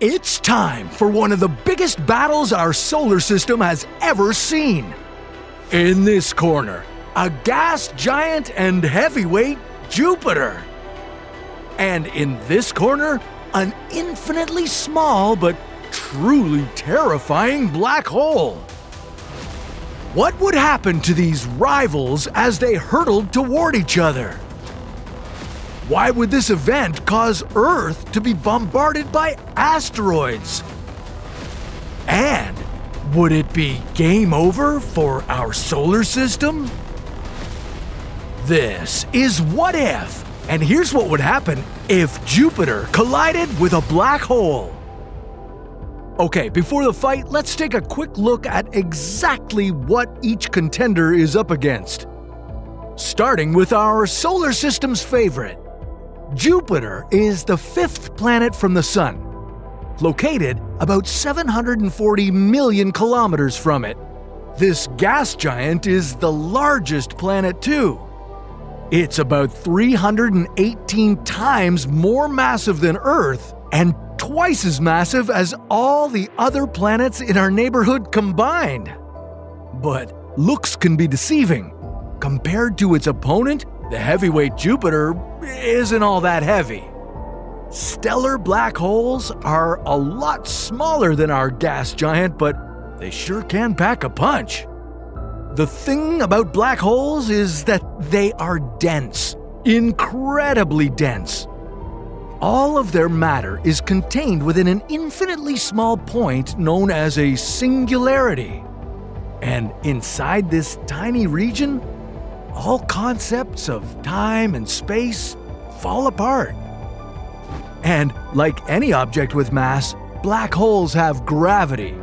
It's time for one of the biggest battles our solar system has ever seen. In this corner, a gas giant and heavyweight Jupiter. And in this corner, an infinitely small but truly terrifying black hole. What would happen to these rivals as they hurtled toward each other? Why would this event cause Earth to be bombarded by asteroids? And would it be game over for our solar system? This is What If, and here's what would happen if Jupiter collided with a black hole. Okay, before the fight, let's take a quick look at exactly what each contender is up against. Starting with our solar system's favorite. Jupiter is the fifth planet from the Sun, located about 740 million kilometers from it. This gas giant is the largest planet, too. It's about 318 times more massive than Earth and twice as massive as all the other planets in our neighborhood combined. But looks can be deceiving. Compared to its opponent, the heavyweight Jupiter isn't all that heavy. Stellar black holes are a lot smaller than our gas giant, but they sure can pack a punch. The thing about black holes is that they are dense, incredibly dense. All of their matter is contained within an infinitely small point known as a singularity. And inside this tiny region, all concepts of time and space fall apart. And like any object with mass, black holes have gravity.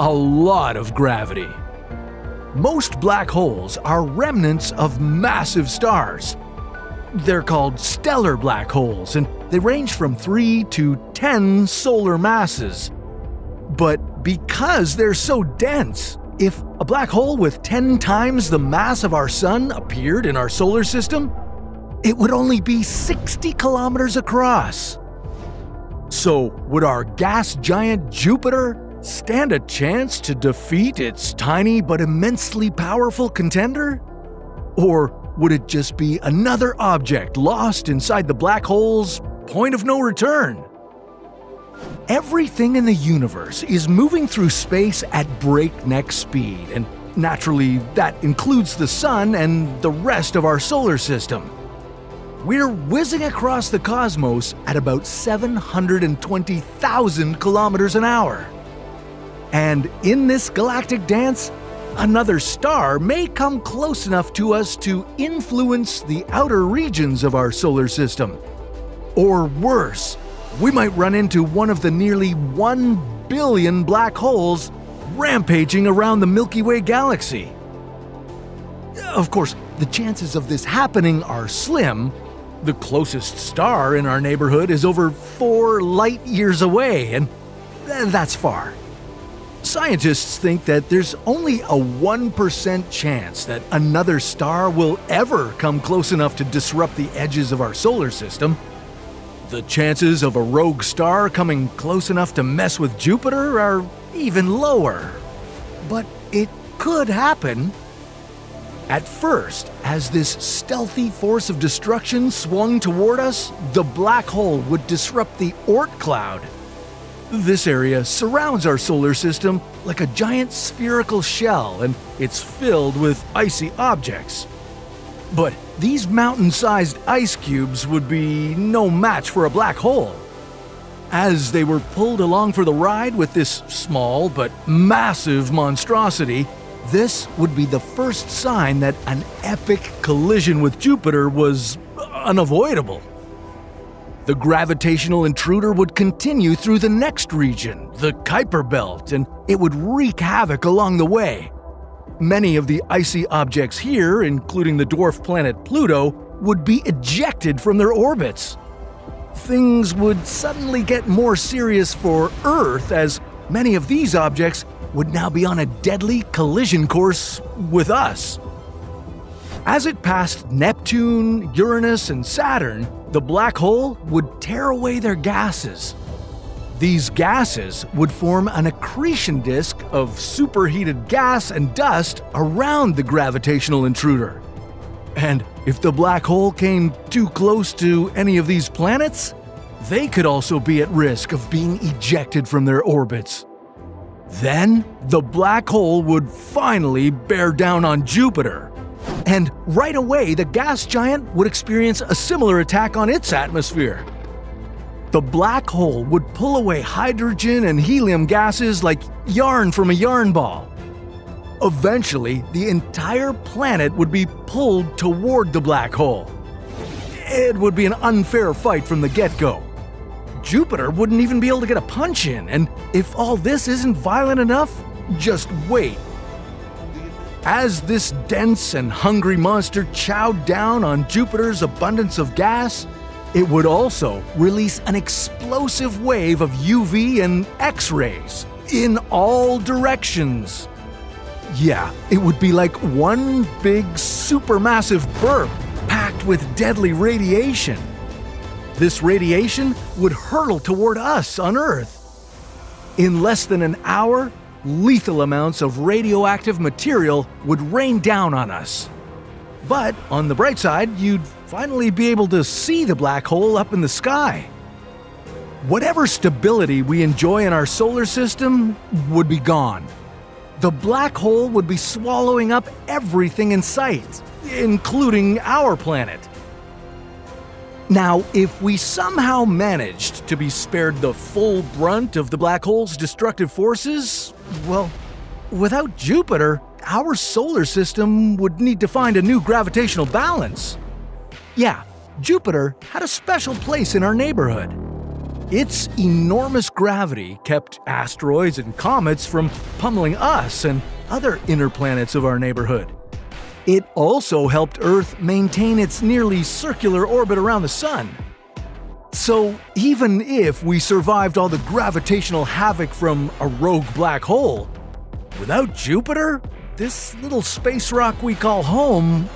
A lot of gravity. Most black holes are remnants of massive stars. They're called stellar black holes, and they range from 3 to 10 solar masses. But because they're so dense, if a black hole with 10 times the mass of our Sun appeared in our solar system, it would only be 60 kilometers across. So, would our gas giant Jupiter stand a chance to defeat its tiny but immensely powerful contender? Or would it just be another object lost inside the black hole's point of no return? Everything in the universe is moving through space at breakneck speed, and naturally, that includes the Sun and the rest of our solar system. We're whizzing across the cosmos at about 720,000 kilometers an hour. And in this galactic dance, another star may come close enough to us to influence the outer regions of our solar system. Or worse, we might run into one of the nearly 1 billion black holes rampaging around the Milky Way galaxy. Of course, the chances of this happening are slim. The closest star in our neighborhood is over four light years away, and that's far. Scientists think that there's only a 1% chance that another star will ever come close enough to disrupt the edges of our solar system. The chances of a rogue star coming close enough to mess with Jupiter are even lower. But it could happen. At first, as this stealthy force of destruction swung toward us, the black hole would disrupt the Oort cloud, this area surrounds our solar system like a giant spherical shell, and it's filled with icy objects. But these mountain sized ice cubes would be no match for a black hole. As they were pulled along for the ride with this small but massive monstrosity, this would be the first sign that an epic collision with Jupiter was unavoidable. The gravitational intruder would continue through the next region, the Kuiper Belt, and it would wreak havoc along the way. Many of the icy objects here, including the dwarf planet Pluto, would be ejected from their orbits. Things would suddenly get more serious for Earth as many of these objects would now be on a deadly collision course with us. As it passed Neptune, Uranus, and Saturn, the black hole would tear away their gases. These gases would form an accretion disk of superheated gas and dust around the gravitational intruder. And if the black hole came too close to any of these planets, they could also be at risk of being ejected from their orbits. Then, the black hole would finally bear down on Jupiter. And right away, the gas giant would experience a similar attack on its atmosphere. The black hole would pull away hydrogen and helium gases like yarn from a yarn ball. Eventually, the entire planet would be pulled toward the black hole. It would be an unfair fight from the get go. Jupiter wouldn't even be able to get a punch in, and if all this isn't violent enough, just wait. As this dense and hungry monster chowed down on Jupiter's abundance of gas, it would also release an explosive wave of UV and X rays in all directions. Yeah, it would be like one big supermassive burp packed with deadly radiation. This radiation would hurtle toward us on Earth. In less than an hour, lethal amounts of radioactive material would rain down on us. But on the bright side, you'd finally be able to see the black hole up in the sky. Whatever stability we enjoy in our solar system would be gone. The black hole would be swallowing up everything in sight, including our planet. Now, if we somehow managed to be spared the full brunt of the black hole's destructive forces, well, without Jupiter, our solar system would need to find a new gravitational balance. Yeah, Jupiter had a special place in our neighborhood. Its enormous gravity kept asteroids and comets from pummeling us and other inner planets of our neighborhood. It also helped Earth maintain its nearly circular orbit around the Sun. So, even if we survived all the gravitational havoc from a rogue black hole, without Jupiter, this little space rock we call home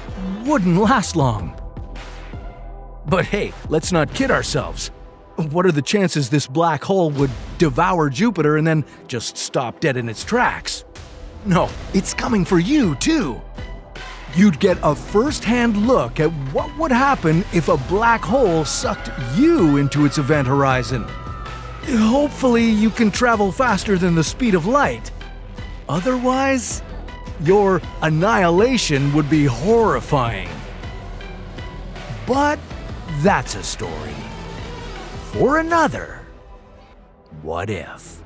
wouldn't last long. But hey, let's not kid ourselves. What are the chances this black hole would devour Jupiter and then just stop dead in its tracks? No, it's coming for you, too you'd get a first hand look at what would happen if a black hole sucked you into its event horizon. Hopefully, you can travel faster than the speed of light. Otherwise, your annihilation would be horrifying. But that's a story for another What If.